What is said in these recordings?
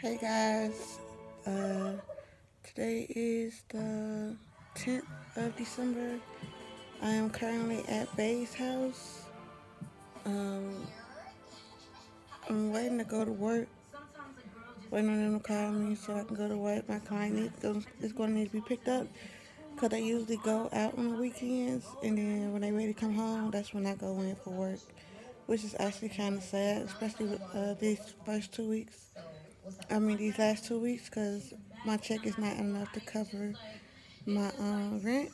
Hey guys, uh, today is the 10th of December. I am currently at Bay's house. Um, I'm waiting to go to work. Waiting on them to call me so I can go to work. My client is going to need to be picked up because they usually go out on the weekends and then when they ready to come home, that's when I go in for work, which is actually kind of sad, especially with uh, these first two weeks. I mean, these last two weeks because my check is not enough to cover my uh, rent.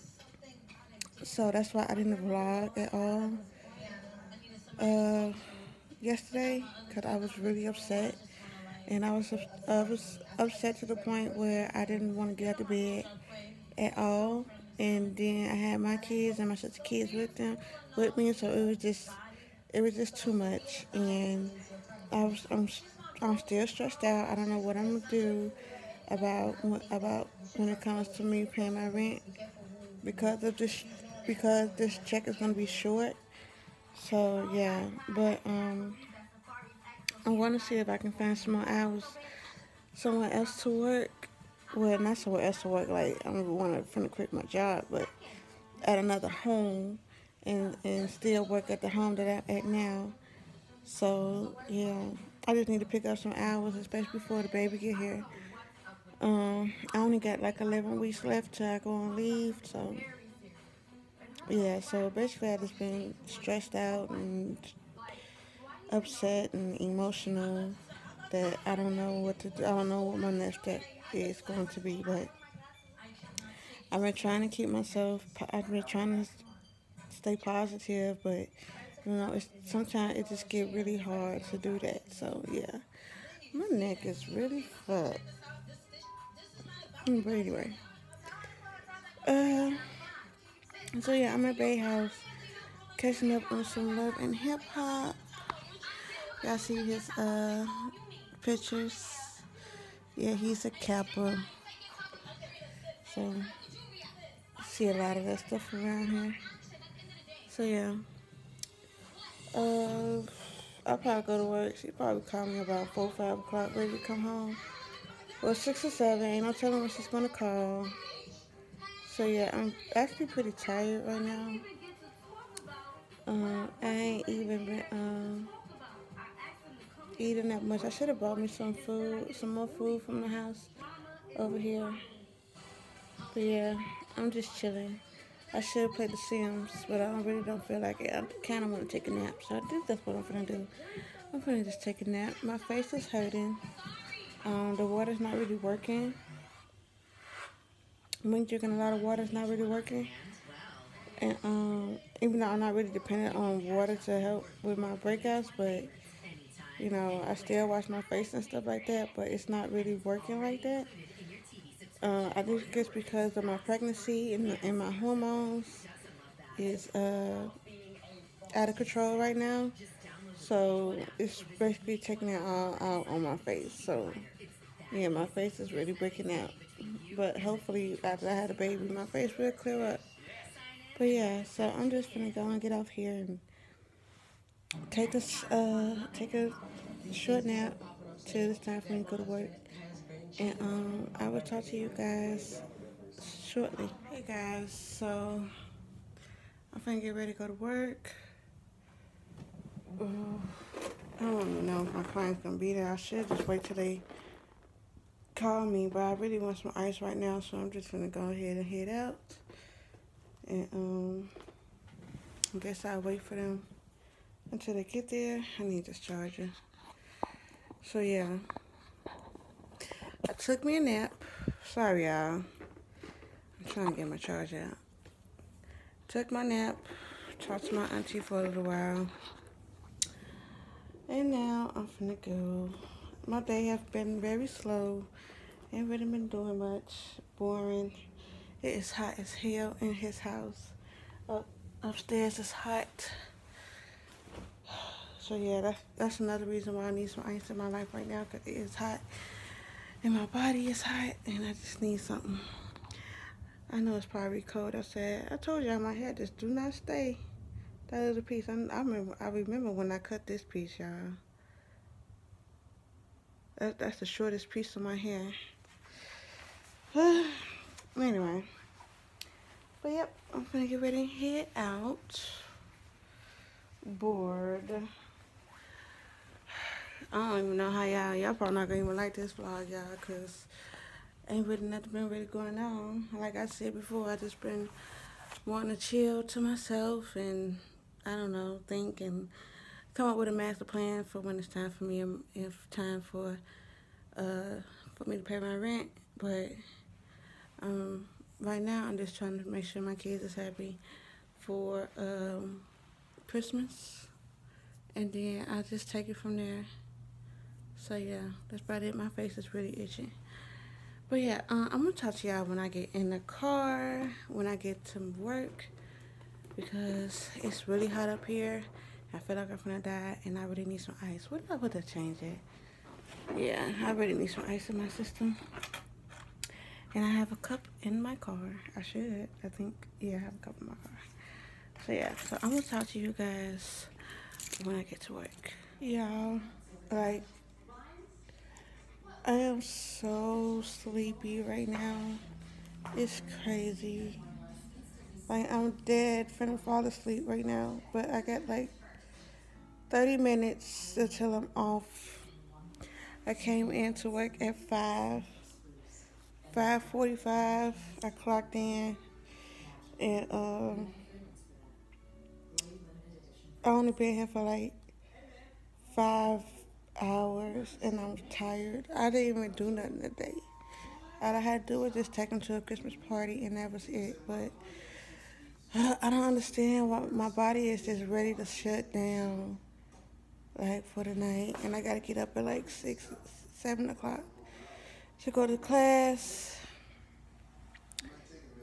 So that's why I didn't vlog at all uh, yesterday because I was really upset. And I was, I was upset to the point where I didn't want to get out of bed at all. And then I had my kids and my sister kids with them, with me. So it was just, it was just too much. And I was, I'm I'm still stressed out. I don't know what I'm gonna do about about when it comes to me paying my rent because of this because this check is gonna be short. So yeah, but um, I want to see if I can find some more hours somewhere else to work. Well, not somewhere else to work. Like I'm want to finna quit my job, but at another home and and still work at the home that I'm at now. So yeah. I just need to pick up some hours, especially before the baby get here. Um, I only got like 11 weeks left till I go on leave, so yeah. So basically, I just been stressed out and upset and emotional that I don't know what to do. I don't know what my next step is going to be, but I've been trying to keep myself. I've been trying to stay positive, but you know, it's sometimes it just get really hard to do that. So yeah, my neck is really fucked. But anyway, uh, so yeah, I'm at Bay House, catching up on some love and hip hop. Y'all see his uh pictures. Yeah, he's a capper. So see a lot of that stuff around here. So yeah. Uh, I'll probably go to work. She probably call me about 4 5 o'clock, ready to come home. Well, 6 or 7. Ain't no telling when she's going to call. So, yeah, I'm actually pretty tired right now. Um, I ain't even been um, eating that much. I should have bought me some food, some more food from the house over here. But, yeah, I'm just chilling. I should play The Sims, but I really don't feel like it. I kind of want to take a nap, so I think that's what I'm going to do. I'm going to just take a nap. My face is hurting. Um, the water's not really working. Me drinking a lot of water is not really working. And um, even though I'm not really dependent on water to help with my breakouts, but you know, I still wash my face and stuff like that, but it's not really working like that. Uh, I think it's because of my pregnancy and, and my hormones is uh, out of control right now. So it's basically taking it all out on my face. So yeah, my face is really breaking out. But hopefully after I had a baby, my face will clear up. But yeah, so I'm just gonna go and get off here and take a uh, take a short nap till it's time for me to go to work. And um, I will talk to you guys shortly. Hey guys, so I'm finna get ready to go to work. Uh, I don't even know if my client's gonna be there. I should just wait till they call me, but I really want some ice right now, so I'm just gonna go ahead and head out. And um, I guess I'll wait for them until they get there. I need this charger. So yeah. I took me a nap. Sorry, y'all. I'm trying to get my charge out. Took my nap. Talked to my auntie for a little while. And now I'm finna go. My day has been very slow. Ain't really been doing much. Boring. It is hot as hell in his house. Up, upstairs is hot. So yeah, that's that's another reason why I need some ice in my life right now because it is hot and my body is hot and I just need something. I know it's probably cold outside. I told y'all my hair just do not stay. That little piece. I, I remember. I remember when I cut this piece, y'all. That, that's the shortest piece of my hair. anyway. But yep, I'm gonna get ready and head out. Bored. I don't even know how y'all, y'all probably not gonna even like this vlog, y'all, cause ain't really nothing been really going on. Like I said before, I just been wanting to chill to myself and, I don't know, think and come up with a master plan for when it's time for me, if time for, uh, for me to pay my rent. But, um, right now I'm just trying to make sure my kids is happy for, um, Christmas. And then I'll just take it from there. So yeah, that's about it. My face is really itching. But yeah, uh, I'm gonna talk to y'all when I get in the car, when I get to work, because it's really hot up here. I feel like I'm gonna die, and I really need some ice. What did I to change it? Yeah, I really need some ice in my system. And I have a cup in my car. I should. I think, yeah, I have a cup in my car. So yeah, so I'm gonna talk to you guys when I get to work. Y'all, like, I am so sleepy right now. It's crazy. Like I'm dead finna fall asleep right now. But I got like 30 minutes until I'm off. I came in to work at 5. 5.45, I clocked in. And um, I only been here for like five hours and I'm tired. I didn't even do nothing today. All I had to do was just take him to a Christmas party and that was it. But I don't understand why my body is just ready to shut down like for the night. And I gotta get up at like six, seven o'clock to go to class.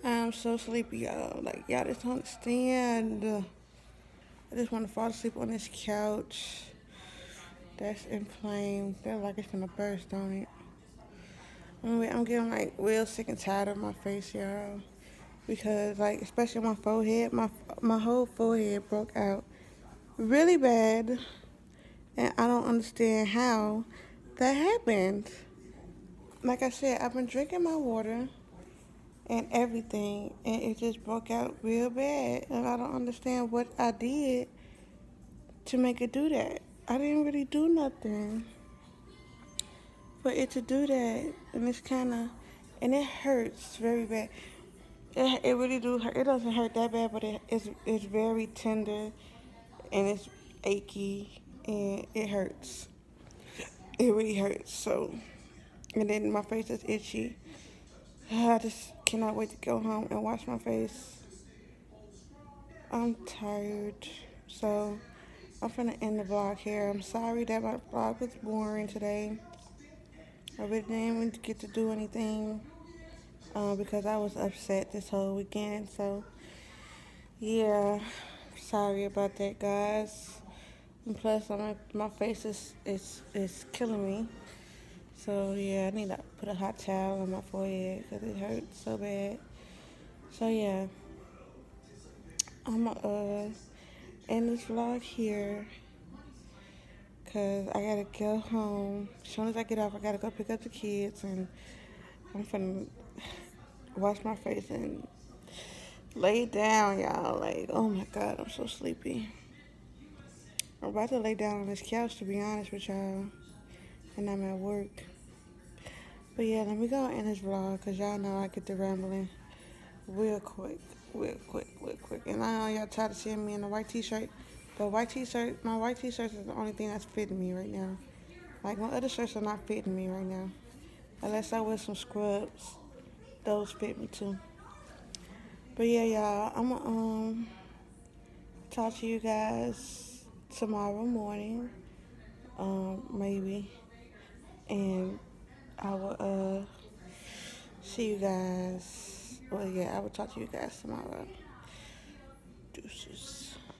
I'm so sleepy, y'all. Like, y'all just don't understand. I just want to fall asleep on this couch that's inflamed. Feel like it's gonna burst on it. I'm getting like real sick and tired of my face, y'all. Because like, especially my forehead, my my whole forehead broke out really bad, and I don't understand how that happened. Like I said, I've been drinking my water and everything, and it just broke out real bad, and I don't understand what I did to make it do that. I didn't really do nothing for it to do that, and it's kind of, and it hurts very bad. It, it really do hurt. It doesn't hurt that bad, but it, it's it's very tender, and it's achy, and it hurts. It really hurts. So, and then my face is itchy. I just cannot wait to go home and wash my face. I'm tired, so. I'm gonna end the vlog here. I'm sorry that my vlog was boring today. I really didn't even get to do anything uh, because I was upset this whole weekend. So, yeah, sorry about that, guys. And plus, my, my face is, is, is killing me. So, yeah, I need to put a hot towel on my forehead because it hurts so bad. So, yeah. I'm uh end this vlog here because I gotta go home. As soon as I get off, I gotta go pick up the kids and I'm finna wash my face and lay down, y'all. Like, oh my God, I'm so sleepy. I'm about to lay down on this couch, to be honest with y'all. And I'm at work. But yeah, let me go end this vlog because y'all know I get to rambling real quick real quick, real quick. And I know y'all tired of seeing me in a white t-shirt, but white t-shirt, my white t-shirt is the only thing that's fitting me right now. Like my other shirts are not fitting me right now. Unless I wear some scrubs, those fit me too. But yeah, y'all, I'm gonna um talk to you guys tomorrow morning, um maybe, and I will uh see you guys well, yeah, I will talk to you guys tomorrow. Deuces.